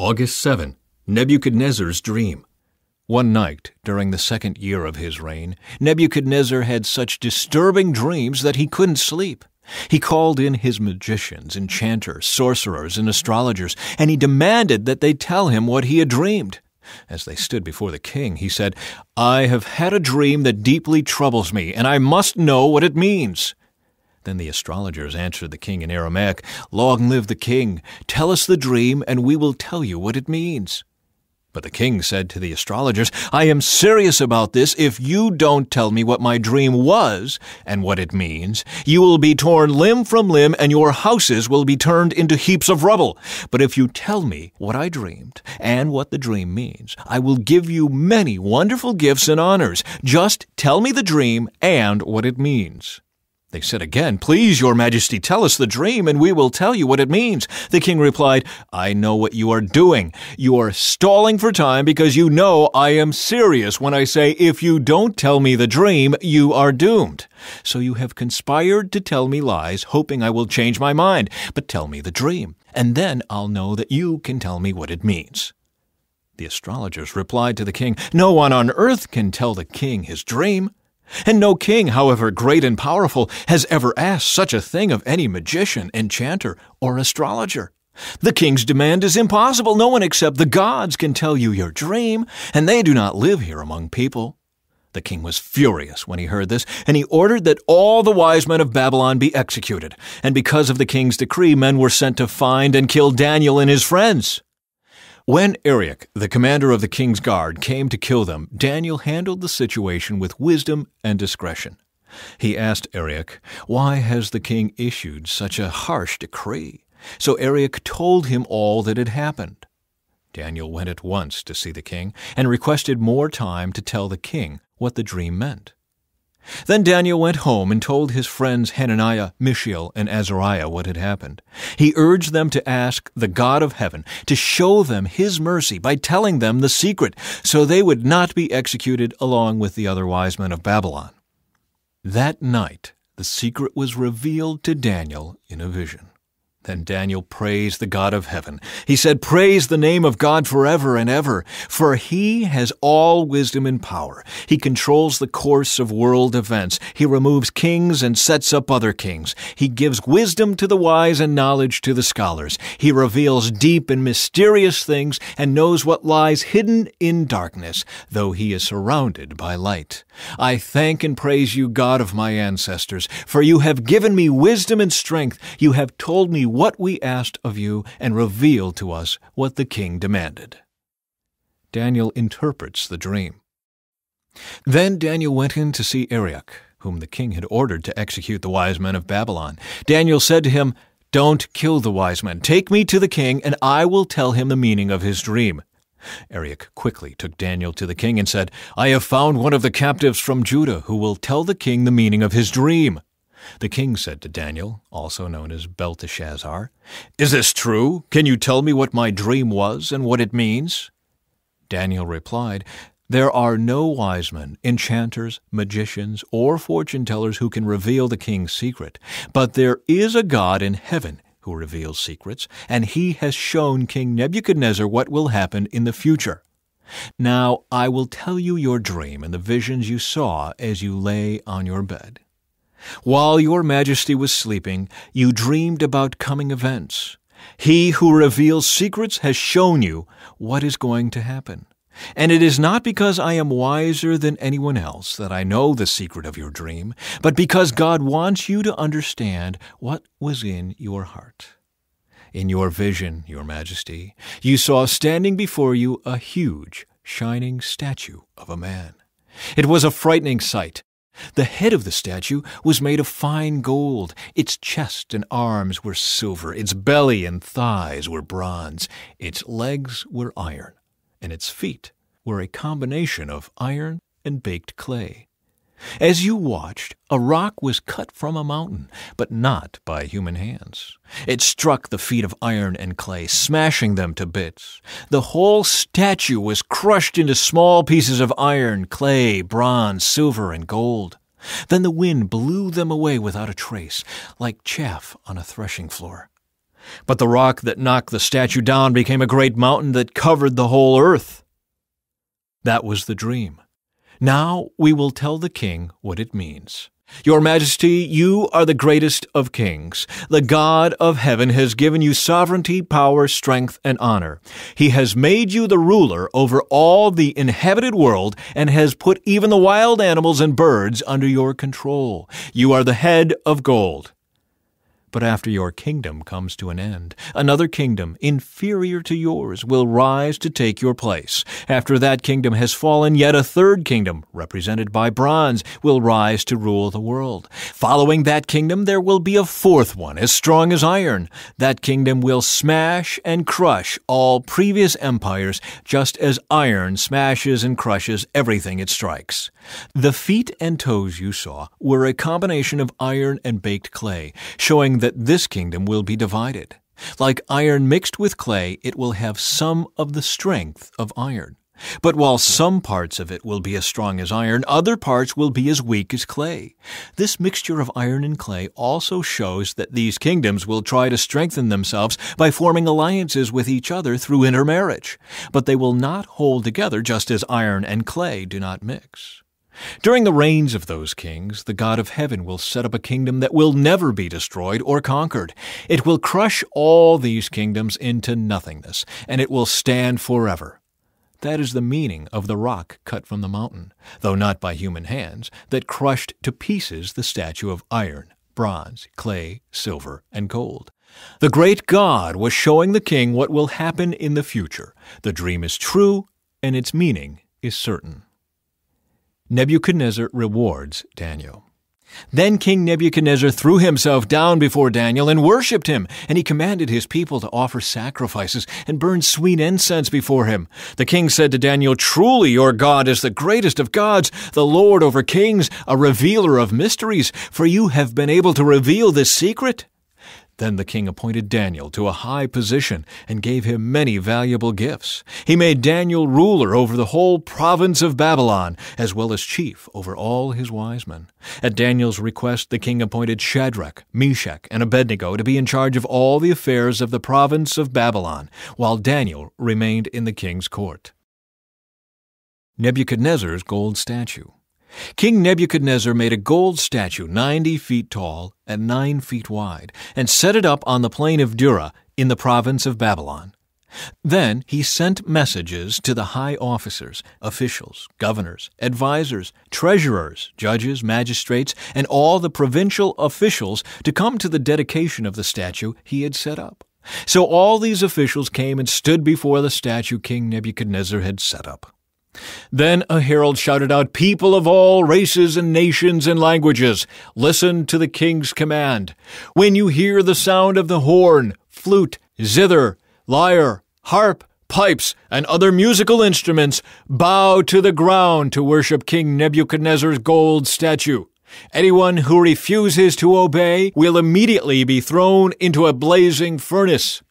August 7. Nebuchadnezzar's Dream. One night, during the second year of his reign, Nebuchadnezzar had such disturbing dreams that he couldn't sleep. He called in his magicians, enchanters, sorcerers, and astrologers, and he demanded that they tell him what he had dreamed. As they stood before the king, he said, I have had a dream that deeply troubles me, and I must know what it means. Then the astrologers answered the king in Aramaic, Long live the king! Tell us the dream, and we will tell you what it means. But the king said to the astrologers, I am serious about this. If you don't tell me what my dream was and what it means, you will be torn limb from limb and your houses will be turned into heaps of rubble. But if you tell me what I dreamed and what the dream means, I will give you many wonderful gifts and honors. Just tell me the dream and what it means. They said again, Please, your majesty, tell us the dream, and we will tell you what it means. The king replied, I know what you are doing. You are stalling for time because you know I am serious when I say, If you don't tell me the dream, you are doomed. So you have conspired to tell me lies, hoping I will change my mind. But tell me the dream, and then I'll know that you can tell me what it means. The astrologers replied to the king, No one on earth can tell the king his dream. And no king, however great and powerful, has ever asked such a thing of any magician, enchanter, or astrologer. The king's demand is impossible. No one except the gods can tell you your dream, and they do not live here among people. The king was furious when he heard this, and he ordered that all the wise men of Babylon be executed. And because of the king's decree, men were sent to find and kill Daniel and his friends. When Arioch, the commander of the king's guard, came to kill them, Daniel handled the situation with wisdom and discretion. He asked Arioch, Why has the king issued such a harsh decree? So Arioch told him all that had happened. Daniel went at once to see the king and requested more time to tell the king what the dream meant. Then Daniel went home and told his friends Hananiah, Mishael, and Azariah what had happened. He urged them to ask the God of heaven to show them his mercy by telling them the secret, so they would not be executed along with the other wise men of Babylon. That night the secret was revealed to Daniel in a vision. Then Daniel praised the God of heaven. He said, Praise the name of God forever and ever, for he has all wisdom and power. He controls the course of world events. He removes kings and sets up other kings. He gives wisdom to the wise and knowledge to the scholars. He reveals deep and mysterious things and knows what lies hidden in darkness, though he is surrounded by light. I thank and praise you, God of my ancestors, for you have given me wisdom and strength. You have told me what we asked of you and revealed to us what the king demanded. Daniel interprets the dream. Then Daniel went in to see Arioch, whom the king had ordered to execute the wise men of Babylon. Daniel said to him, Don't kill the wise men. Take me to the king, and I will tell him the meaning of his dream. Arioch quickly took Daniel to the king and said, I have found one of the captives from Judah who will tell the king the meaning of his dream. The king said to Daniel, also known as Belteshazzar, Is this true? Can you tell me what my dream was and what it means? Daniel replied, There are no wise men, enchanters, magicians, or fortune tellers who can reveal the king's secret, but there is a God in heaven who reveals secrets, and he has shown King Nebuchadnezzar what will happen in the future. Now I will tell you your dream and the visions you saw as you lay on your bed. While your majesty was sleeping, you dreamed about coming events. He who reveals secrets has shown you what is going to happen. And it is not because I am wiser than anyone else that I know the secret of your dream, but because God wants you to understand what was in your heart. In your vision, your majesty, you saw standing before you a huge, shining statue of a man. It was a frightening sight, the head of the statue was made of fine gold, its chest and arms were silver, its belly and thighs were bronze, its legs were iron, and its feet were a combination of iron and baked clay. As you watched, a rock was cut from a mountain, but not by human hands. It struck the feet of iron and clay, smashing them to bits. The whole statue was crushed into small pieces of iron, clay, bronze, silver, and gold. Then the wind blew them away without a trace, like chaff on a threshing floor. But the rock that knocked the statue down became a great mountain that covered the whole earth. That was the dream. Now we will tell the king what it means. Your Majesty, you are the greatest of kings. The God of heaven has given you sovereignty, power, strength, and honor. He has made you the ruler over all the inhabited world and has put even the wild animals and birds under your control. You are the head of gold. But after your kingdom comes to an end, another kingdom, inferior to yours, will rise to take your place. After that kingdom has fallen, yet a third kingdom, represented by bronze, will rise to rule the world. Following that kingdom, there will be a fourth one, as strong as iron. That kingdom will smash and crush all previous empires, just as iron smashes and crushes everything it strikes. The feet and toes you saw were a combination of iron and baked clay, showing that this kingdom will be divided. Like iron mixed with clay, it will have some of the strength of iron. But while some parts of it will be as strong as iron, other parts will be as weak as clay. This mixture of iron and clay also shows that these kingdoms will try to strengthen themselves by forming alliances with each other through intermarriage. But they will not hold together just as iron and clay do not mix. During the reigns of those kings, the God of heaven will set up a kingdom that will never be destroyed or conquered. It will crush all these kingdoms into nothingness, and it will stand forever. That is the meaning of the rock cut from the mountain, though not by human hands, that crushed to pieces the statue of iron, bronze, clay, silver, and gold. The great God was showing the king what will happen in the future. The dream is true, and its meaning is certain. Nebuchadnezzar rewards Daniel. Then King Nebuchadnezzar threw himself down before Daniel and worshipped him, and he commanded his people to offer sacrifices and burn sweet incense before him. The king said to Daniel, Truly your God is the greatest of gods, the Lord over kings, a revealer of mysteries, for you have been able to reveal this secret. Then the king appointed Daniel to a high position and gave him many valuable gifts. He made Daniel ruler over the whole province of Babylon, as well as chief over all his wise men. At Daniel's request, the king appointed Shadrach, Meshach, and Abednego to be in charge of all the affairs of the province of Babylon, while Daniel remained in the king's court. Nebuchadnezzar's gold statue. King Nebuchadnezzar made a gold statue 90 feet tall and 9 feet wide, and set it up on the plain of Dura in the province of Babylon. Then he sent messages to the high officers, officials, governors, advisers, treasurers, judges, magistrates, and all the provincial officials to come to the dedication of the statue he had set up. So all these officials came and stood before the statue King Nebuchadnezzar had set up. Then a herald shouted out, People of all races and nations and languages, listen to the king's command. When you hear the sound of the horn, flute, zither, lyre, harp, pipes, and other musical instruments, bow to the ground to worship King Nebuchadnezzar's gold statue. Anyone who refuses to obey will immediately be thrown into a blazing furnace.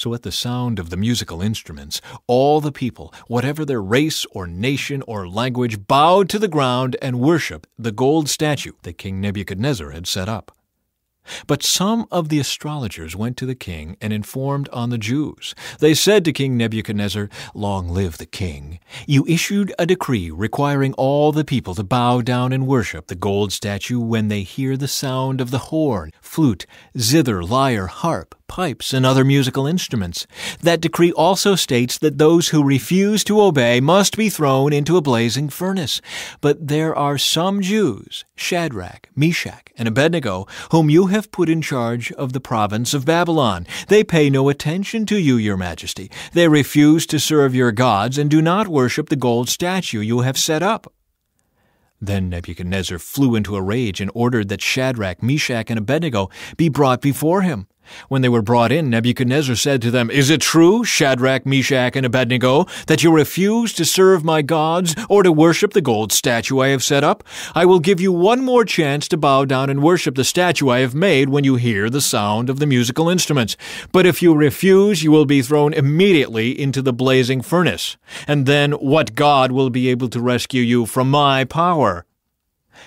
So at the sound of the musical instruments, all the people, whatever their race or nation or language, bowed to the ground and worshiped the gold statue that King Nebuchadnezzar had set up. But some of the astrologers went to the king and informed on the Jews. They said to King Nebuchadnezzar, Long live the king! You issued a decree requiring all the people to bow down and worship the gold statue when they hear the sound of the horn, flute, zither, lyre, harp, pipes, and other musical instruments. That decree also states that those who refuse to obey must be thrown into a blazing furnace. But there are some Jews, Shadrach, Meshach, and Abednego, whom you have put in charge of the province of Babylon. They pay no attention to you, your majesty. They refuse to serve your gods and do not worship the gold statue you have set up. Then Nebuchadnezzar flew into a rage and ordered that Shadrach, Meshach, and Abednego be brought before him. When they were brought in, Nebuchadnezzar said to them, Is it true, Shadrach, Meshach, and Abednego, that you refuse to serve my gods or to worship the gold statue I have set up? I will give you one more chance to bow down and worship the statue I have made when you hear the sound of the musical instruments. But if you refuse, you will be thrown immediately into the blazing furnace. And then what God will be able to rescue you from my power?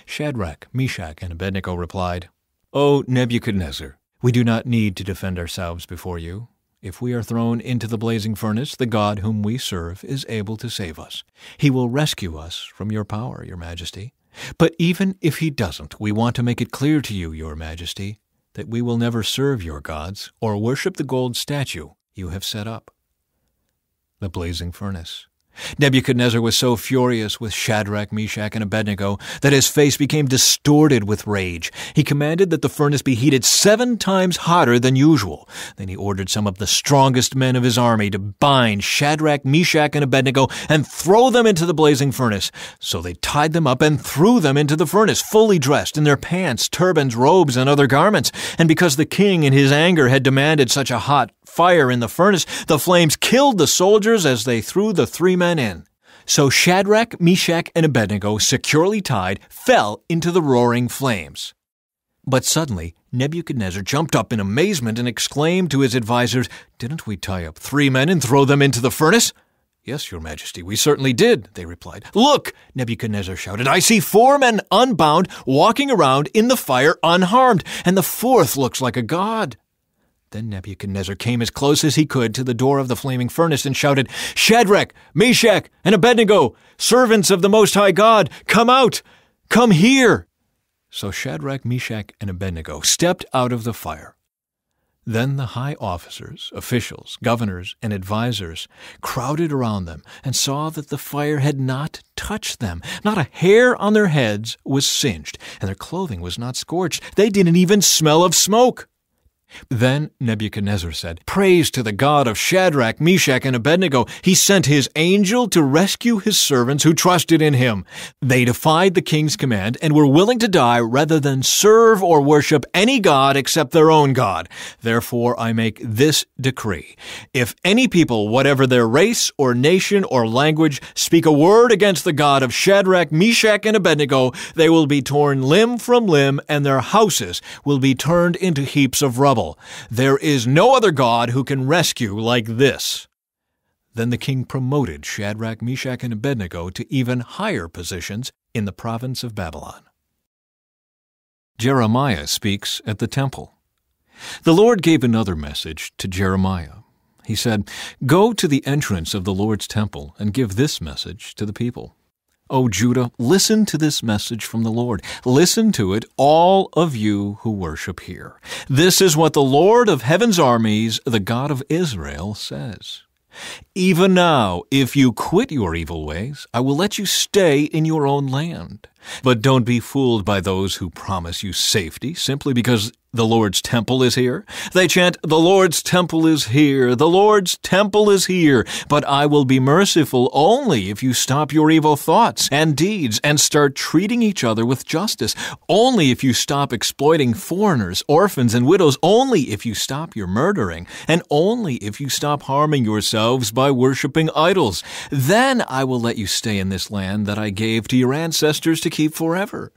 Shadrach, Meshach, and Abednego replied, O Nebuchadnezzar, We do not need to defend ourselves before you. If we are thrown into the blazing furnace, the God whom we serve is able to save us. He will rescue us from your power, your majesty. But even if he doesn't, we want to make it clear to you, your majesty, that we will never serve your gods or worship the gold statue you have set up. The blazing furnace. Nebuchadnezzar was so furious with Shadrach, Meshach, and Abednego that his face became distorted with rage. He commanded that the furnace be heated seven times hotter than usual. Then he ordered some of the strongest men of his army to bind Shadrach, Meshach, and Abednego and throw them into the blazing furnace. So they tied them up and threw them into the furnace, fully dressed in their pants, turbans, robes, and other garments. And because the king in his anger had demanded such a hot fire in the furnace, the flames killed the soldiers as they threw the three men in. So Shadrach, Meshach, and Abednego, securely tied, fell into the roaring flames. But suddenly, Nebuchadnezzar jumped up in amazement and exclaimed to his advisers, Didn't we tie up three men and throw them into the furnace? Yes, your majesty, we certainly did, they replied. Look, Nebuchadnezzar shouted, I see four men unbound walking around in the fire unharmed, and the fourth looks like a god. Then Nebuchadnezzar came as close as he could to the door of the flaming furnace and shouted, Shadrach, Meshach, and Abednego, servants of the Most High God, come out! Come here! So Shadrach, Meshach, and Abednego stepped out of the fire. Then the high officers, officials, governors, and advisers crowded around them and saw that the fire had not touched them. Not a hair on their heads was singed, and their clothing was not scorched. They didn't even smell of smoke. Then Nebuchadnezzar said, Praise to the God of Shadrach, Meshach, and Abednego. He sent his angel to rescue his servants who trusted in him. They defied the king's command and were willing to die rather than serve or worship any god except their own God. Therefore I make this decree. If any people, whatever their race or nation or language, speak a word against the God of Shadrach, Meshach, and Abednego, they will be torn limb from limb and their houses will be turned into heaps of rubble. There is no other God who can rescue like this. Then the king promoted Shadrach, Meshach, and Abednego to even higher positions in the province of Babylon. Jeremiah speaks at the temple. The Lord gave another message to Jeremiah. He said, Go to the entrance of the Lord's temple and give this message to the people. O Judah, listen to this message from the Lord. Listen to it, all of you who worship here. This is what the Lord of heaven's armies, the God of Israel, says. Even now, if you quit your evil ways, I will let you stay in your own land. But don't be fooled by those who promise you safety simply because the Lord's temple is here. They chant, The Lord's temple is here. The Lord's temple is here. But I will be merciful only if you stop your evil thoughts and deeds and start treating each other with justice. Only if you stop exploiting foreigners, orphans, and widows. Only if you stop your murdering. And only if you stop harming yourselves by worshiping idols. Then I will let you stay in this land that I gave to your ancestors to keep forever.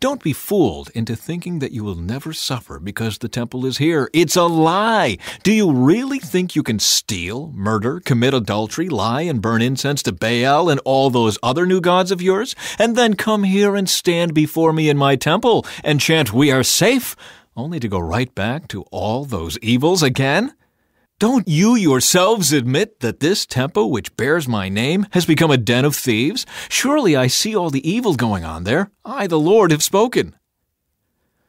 Don't be fooled into thinking that you will never suffer because the temple is here. It's a lie. Do you really think you can steal, murder, commit adultery, lie, and burn incense to Baal and all those other new gods of yours, and then come here and stand before me in my temple and chant, We are safe, only to go right back to all those evils again? Don't you yourselves admit that this temple which bears my name has become a den of thieves? Surely I see all the evil going on there. I, the Lord, have spoken.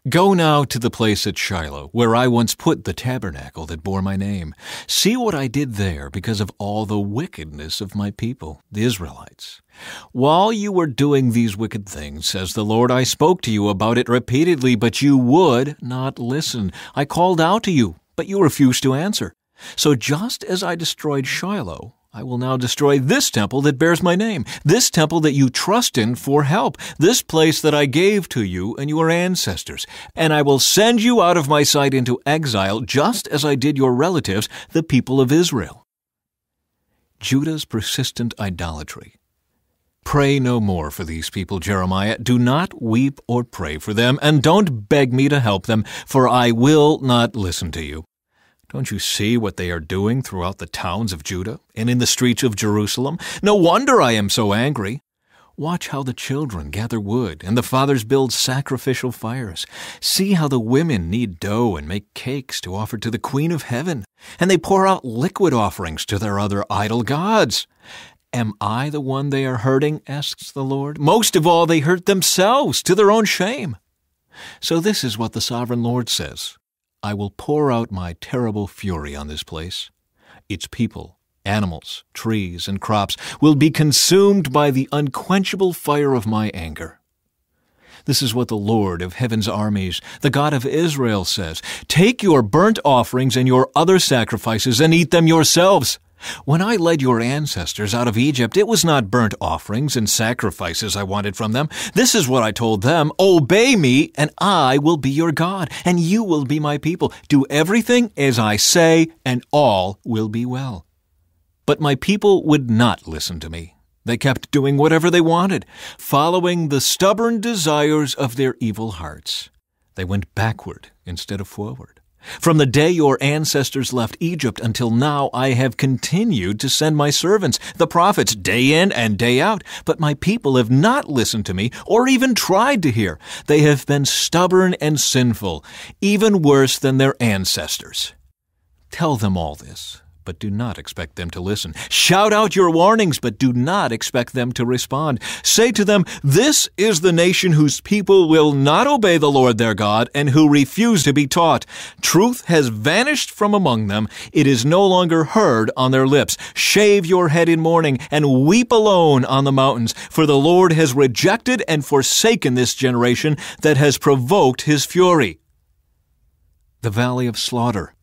Go now to the place at Shiloh, where I once put the tabernacle that bore my name. See what I did there because of all the wickedness of my people, the Israelites. While you were doing these wicked things, says the Lord, I spoke to you about it repeatedly, but you would not listen. I called out to you, but you refused to answer. So just as I destroyed Shiloh, I will now destroy this temple that bears my name, this temple that you trust in for help, this place that I gave to you and your ancestors. And I will send you out of my sight into exile, just as I did your relatives, the people of Israel. Judah's persistent idolatry. Pray no more for these people, Jeremiah. Do not weep or pray for them, and don't beg me to help them, for I will not listen to you. Don't you see what they are doing throughout the towns of Judah and in the streets of Jerusalem? No wonder I am so angry. Watch how the children gather wood and the fathers build sacrificial fires. See how the women knead dough and make cakes to offer to the Queen of Heaven, and they pour out liquid offerings to their other idol gods. Am I the one they are hurting? asks the Lord. Most of all, they hurt themselves to their own shame. So this is what the sovereign Lord says I will pour out my terrible fury on this place. Its people animals, trees, and crops will be consumed by the unquenchable fire of my anger. This is what the Lord of heaven's armies, the God of Israel, says Take your burnt offerings and your other sacrifices and eat them yourselves. When I led your ancestors out of Egypt, it was not burnt offerings and sacrifices I wanted from them. This is what I told them Obey me, and I will be your God, and you will be my people. Do everything as I say, and all will be well. But my people would not listen to me. They kept doing whatever they wanted, following the stubborn desires of their evil hearts. They went backward instead of forward. From the day your ancestors left Egypt until now, I have continued to send my servants, the prophets, day in and day out. But my people have not listened to me or even tried to hear. They have been stubborn and sinful, even worse than their ancestors. Tell them all this but do not expect them to listen. Shout out your warnings, but do not expect them to respond. Say to them, This is the nation whose people will not obey the Lord their God and who refuse to be taught. Truth has vanished from among them. It is no longer heard on their lips. Shave your head in mourning and weep alone on the mountains, for the Lord has rejected and forsaken this generation that has provoked his fury. The Valley of Slaughter.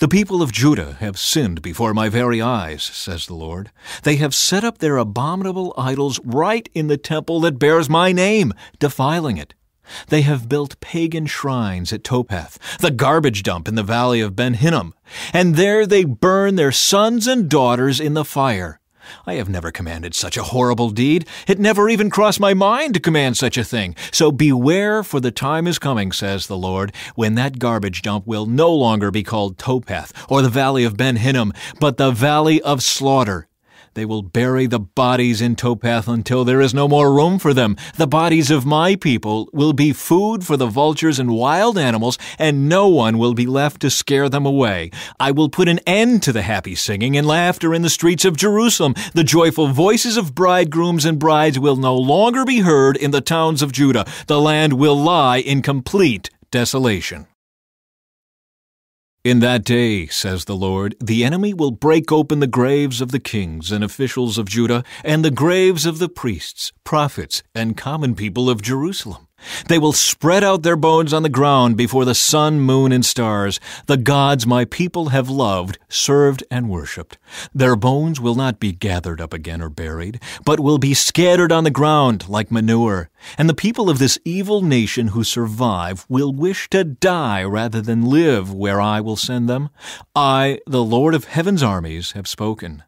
The people of Judah have sinned before my very eyes, says the Lord. They have set up their abominable idols right in the temple that bears my name, defiling it. They have built pagan shrines at Topheth, the garbage dump in the valley of Ben Hinnom, and there they burn their sons and daughters in the fire. I have never commanded such a horrible deed. It never even crossed my mind to command such a thing. So beware, for the time is coming, says the Lord, when that garbage dump will no longer be called Topheth or the valley of Ben Hinnom, but the valley of slaughter. They will bury the bodies in Topheth until there is no more room for them. The bodies of my people will be food for the vultures and wild animals, and no one will be left to scare them away. I will put an end to the happy singing and laughter in the streets of Jerusalem. The joyful voices of bridegrooms and brides will no longer be heard in the towns of Judah. The land will lie in complete desolation. In that day, says the Lord, the enemy will break open the graves of the kings and officials of Judah, and the graves of the priests, prophets, and common people of Jerusalem. They will spread out their bones on the ground before the sun, moon, and stars, the gods my people have loved, served, and worshipped. Their bones will not be gathered up again or buried, but will be scattered on the ground like manure. And the people of this evil nation who survive will wish to die rather than live where I will send them. I, the Lord of heaven's armies, have spoken.